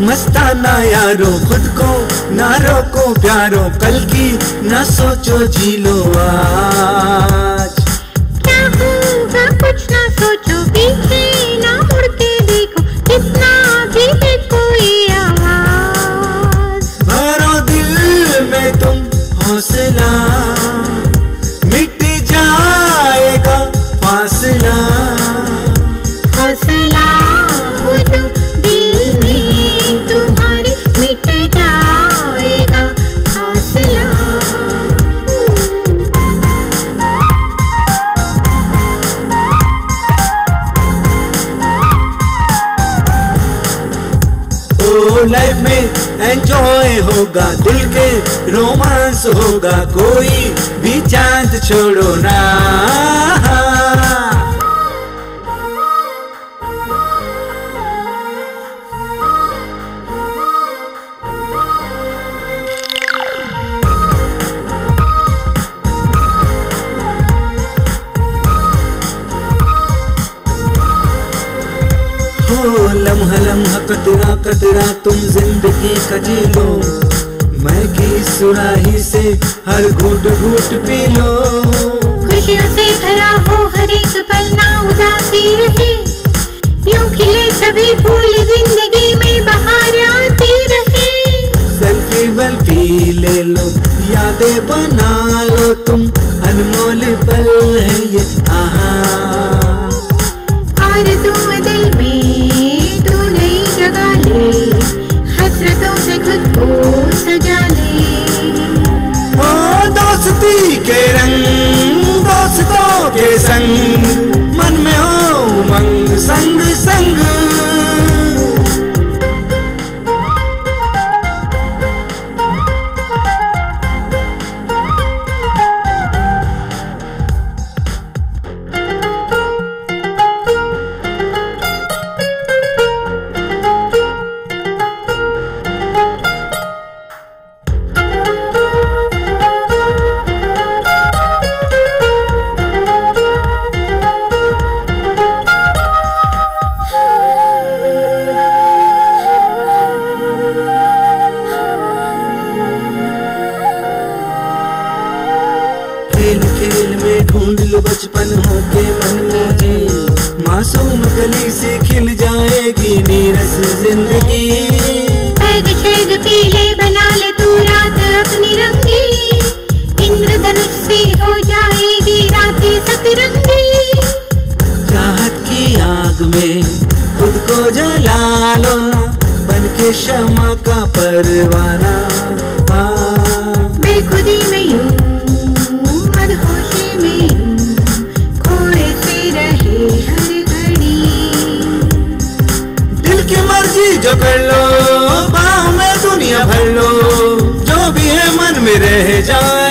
ना यारो खुद को ना रोको प्यारो कल की ना सोचो जी लो आज होगा दिल के रोमांस होगा, कोई भी चाँद छोड़ो ना। लम्हा लम्हा कतरा कतरा तुम ज़िंदगी का जी लो। मैं की सुराही से हर घूट घूट पी लो। खुशियों से भरा हो हर एक पल ना उदासी रहे। यूँ खिले सभी फूल ज़िंदगी लो बचपन हो के मन में जी मासूम गली से खिल जाएगी नीरस ज़िंदगी। पैग शेग पीले बना ले तू रात अपनी रंगी। इंद्रधनुष से हो जाएगी रातें सतरंगी। चाहत की आग में खुद को जला लो बन के क्षमा का परवाना। हाँ। में यूँ मदहोशी की जो कर लो पाँव में दुनिया भर लो, जो भी है मन में रह जाए।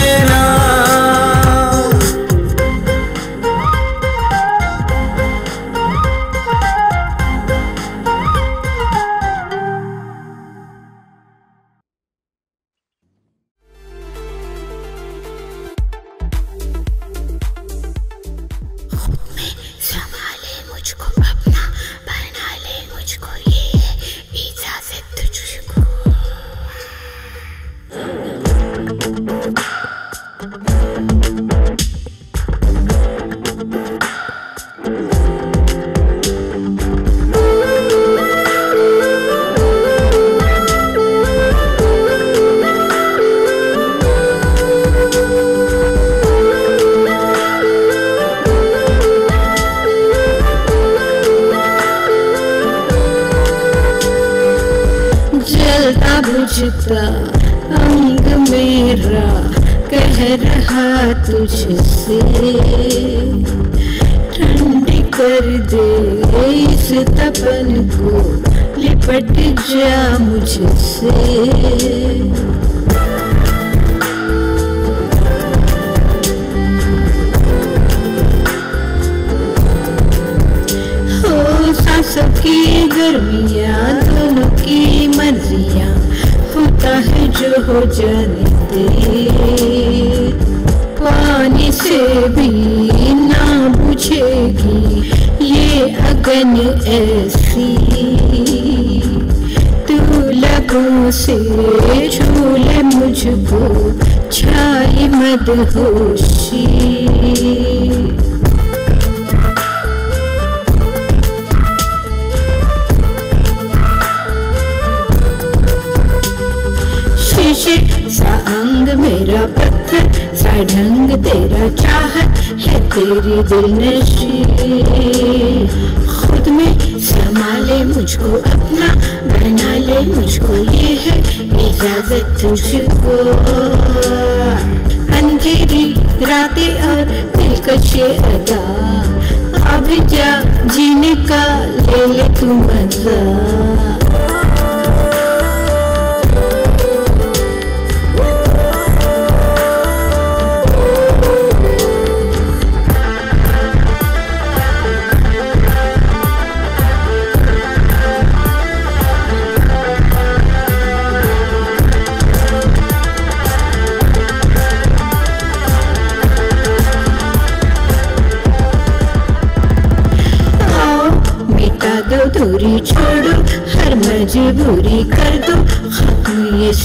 जलता बुझता अंग मेरा कह रहा तुझसे, ठंडी कर दे इस तपन को, लिपट जा मुझसे। हो सांसों की गर्मियाँ दोनों की मर्जियाँ, होता है जो हो जाने दे। पानी से भी ना बुझेगी ये अगन ऐसी। तू पलकों से छू ले मुझको, छाई मदहोशी। शीशे सा अंग मेरा पत्थर सा ढंग तेरा चाहत है तेरी दिल नशी खुद में समा ले मुझको अपना, बना ले मुझको ये है इजाज़त तुझको। अंधेरी रातें और दिलकश अदा, अब जा जीने का ले ले तू मज़ा।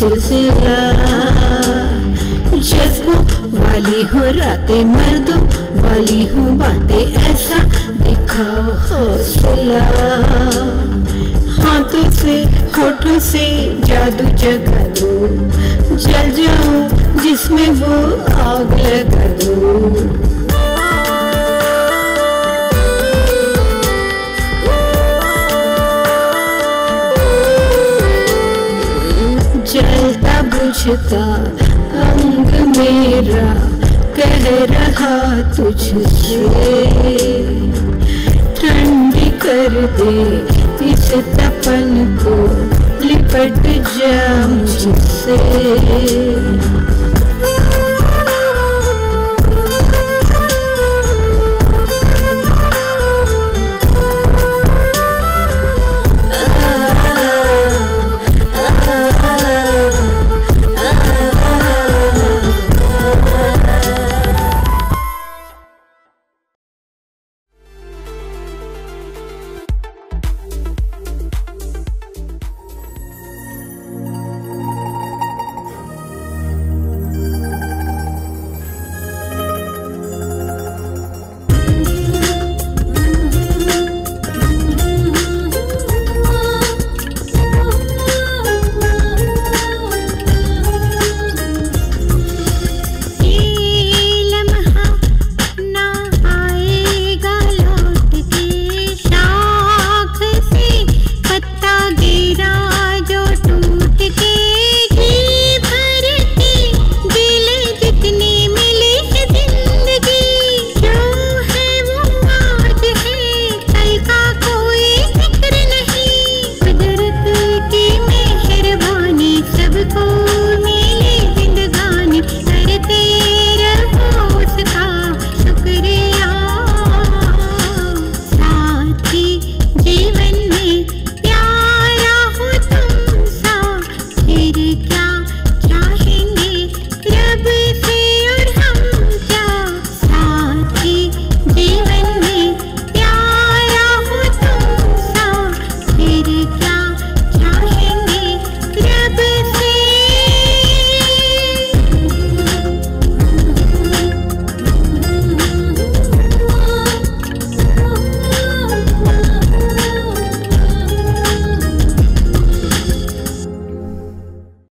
सिलसिला जज्बों वाली हो रातें मर दो वाली हो बातें, ऐसा दिखाओ हौसला। हाथों से होठों से जादू जगा दो। जल जाओ जिसमें वो आग लगा दो। बुझता अंग मेरा कह रहा तुझसे। ठंडी कर दे इस तपन को, लिपट जा मुझसे।